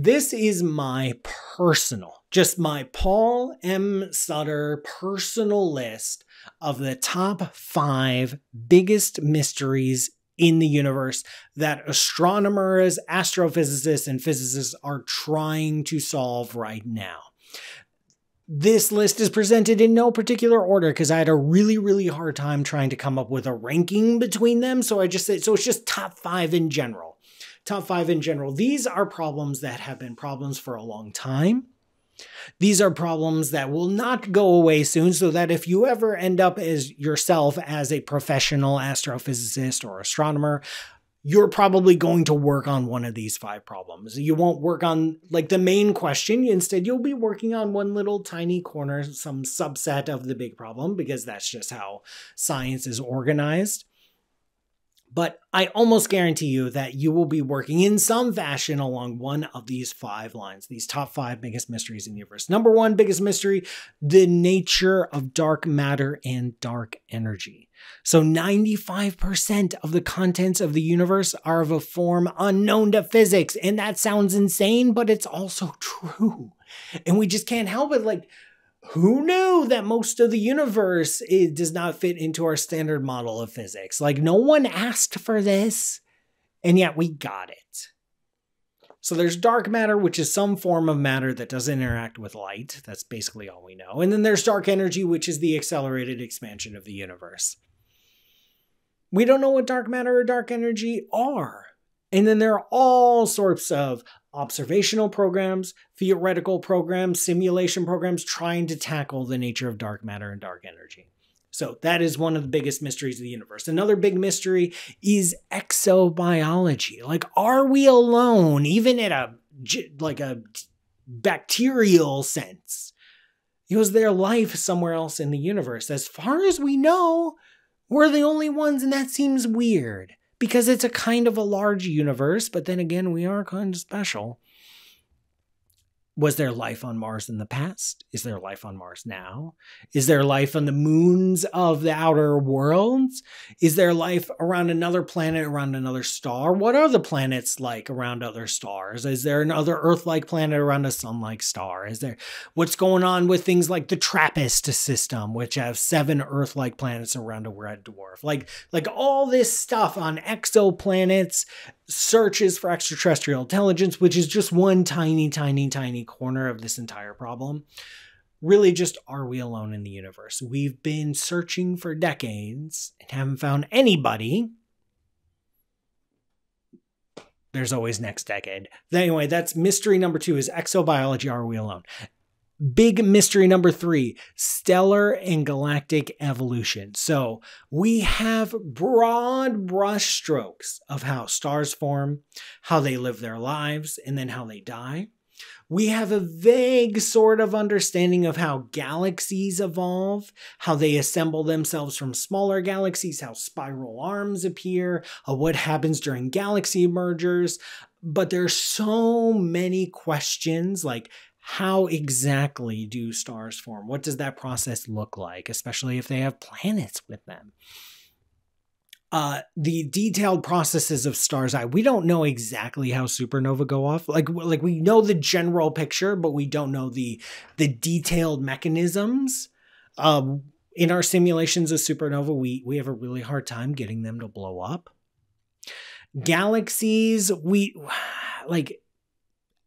This is my personal, just my Paul M. Sutter personal list of the top five biggest mysteries in the universe that astronomers, astrophysicists, and physicists are trying to solve right now. This list is presented in no particular order because I had a really, really hard time trying to come up with a ranking between them. So I just said, so it's just top five in general. Top five in general. These are problems that have been problems for a long time. These are problems that will not go away soon, so that if you ever end up as yourself as a professional astrophysicist or astronomer, you're probably going to work on one of these five problems. You won't work on like the main question. Instead, you'll be working on one little tiny corner, some subset of the big problem, because that's just how science is organized. But I almost guarantee you that you will be working in some fashion along one of these five lines, these top five biggest mysteries in the universe. Number one, biggest mystery the nature of dark matter and dark energy. So 95% of the contents of the universe are of a form unknown to physics. And that sounds insane, but it's also true. And we just can't help it. Like, who knew that most of the universe does not fit into our standard model of physics? Like, no one asked for this, and yet we got it. So there's dark matter, which is some form of matter that doesn't interact with light. That's basically all we know. And then there's dark energy, which is the accelerated expansion of the universe. We don't know what dark matter or dark energy are. And then there are all sorts of observational programs, theoretical programs, simulation programs trying to tackle the nature of dark matter and dark energy. So that is one of the biggest mysteries of the universe. Another big mystery is exobiology. Like, are we alone, even in a like a bacterial sense? Was there life somewhere else in the universe? As far as we know, we're the only ones, and that seems weird because it's a kind of a large universe, but then again, we are kind of special. Was there life on Mars in the past? Is there life on Mars now? Is there life on the moons of the outer worlds? Is there life around another planet, around another star? What are the planets like around other stars? Is there another Earth like planet around a sun like star? Is there what's going on with things like the TRAPPIST system, which have seven Earth like planets around a red dwarf? Like, like all this stuff on exoplanets searches for extraterrestrial intelligence, which is just one tiny, tiny, tiny corner of this entire problem. Really, just are we alone in the universe? We've been searching for decades and haven't found anybody. There's always next decade. Anyway, that's mystery number two is exobiology. Are we alone? Big mystery number three stellar and galactic evolution. So we have broad brushstrokes of how stars form, how they live their lives, and then how they die. We have a vague sort of understanding of how galaxies evolve, how they assemble themselves from smaller galaxies, how spiral arms appear, uh, what happens during galaxy mergers. But there's so many questions like how exactly do stars form? What does that process look like, especially if they have planets with them? Uh, the detailed processes of stars eye. We don't know exactly how supernova go off. Like like we know the general picture but we don't know the the detailed mechanisms um in our simulations of supernova we we have a really hard time getting them to blow up. Galaxies we like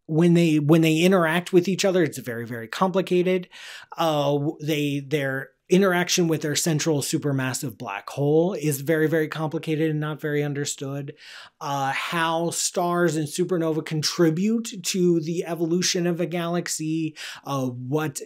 when they when they interact with each other it's very very complicated. Uh they their interaction with their central supermassive black hole is very very complicated and not very understood uh how stars and supernova contribute to the evolution of a galaxy uh what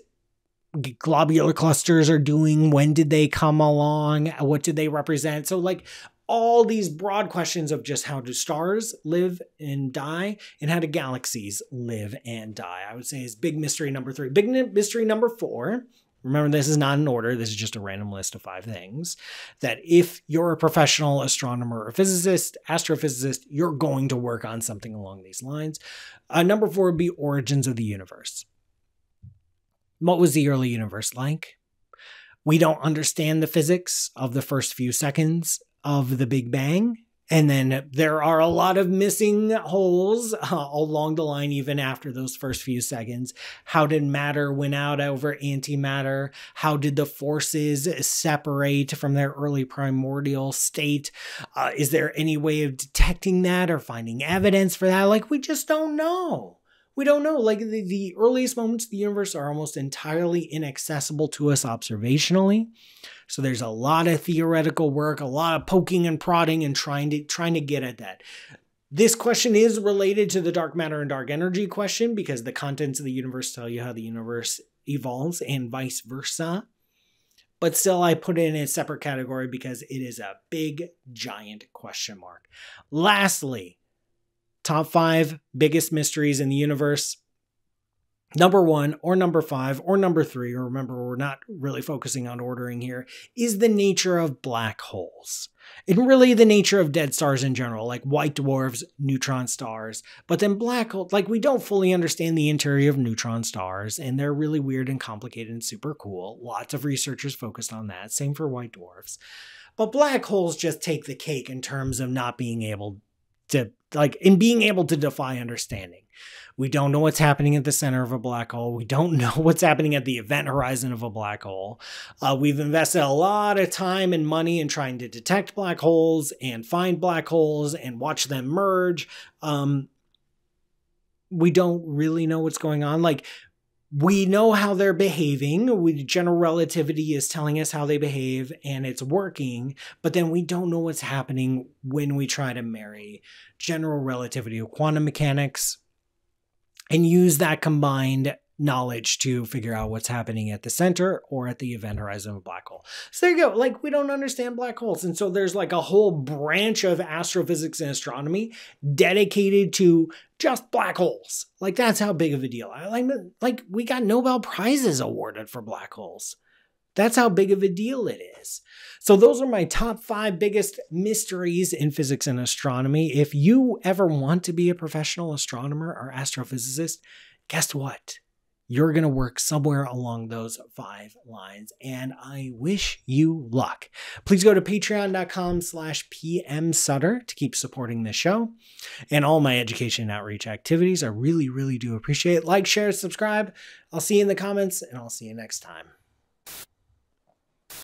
globular clusters are doing when did they come along what did they represent so like all these broad questions of just how do stars live and die and how do galaxies live and die. I would say is big mystery number three. Big mystery number four. Remember, this is not an order. This is just a random list of five things that if you're a professional astronomer or physicist, astrophysicist, you're going to work on something along these lines. Uh, number four would be origins of the universe. What was the early universe like? We don't understand the physics of the first few seconds of the Big Bang. And then there are a lot of missing holes uh, along the line, even after those first few seconds. How did matter win out over antimatter? How did the forces separate from their early primordial state? Uh, is there any way of detecting that or finding evidence for that? Like, we just don't know. We don't know. Like, the, the earliest moments of the universe are almost entirely inaccessible to us observationally. So there's a lot of theoretical work, a lot of poking and prodding and trying to trying to get at that. This question is related to the dark matter and dark energy question because the contents of the universe tell you how the universe evolves and vice versa. But still, I put it in a separate category because it is a big, giant question mark. Lastly, top five biggest mysteries in the universe number one or number five or number three, or remember, we're not really focusing on ordering here, is the nature of black holes. And really the nature of dead stars in general, like white dwarfs, neutron stars. But then black holes, like we don't fully understand the interior of neutron stars, and they're really weird and complicated and super cool. Lots of researchers focused on that. Same for white dwarfs. But black holes just take the cake in terms of not being able to, like, in being able to defy understanding. We don't know what's happening at the center of a black hole. We don't know what's happening at the event horizon of a black hole. Uh, we've invested a lot of time and money in trying to detect black holes and find black holes and watch them merge. Um, we don't really know what's going on. Like, we know how they're behaving. We, general relativity is telling us how they behave and it's working, but then we don't know what's happening when we try to marry general relativity of quantum mechanics and use that combined knowledge to figure out what's happening at the center or at the event horizon of a black hole. So there you go. Like we don't understand black holes. And so there's like a whole branch of astrophysics and astronomy dedicated to just black holes. Like that's how big of a deal. I like like we got Nobel prizes awarded for black holes. That's how big of a deal it is. So, those are my top five biggest mysteries in physics and astronomy. If you ever want to be a professional astronomer or astrophysicist, guess what? You're going to work somewhere along those five lines, and I wish you luck. Please go to patreon.com slash pmsutter to keep supporting the show and all my education and outreach activities. I really, really do appreciate it. Like, share, subscribe. I'll see you in the comments, and I'll see you next time.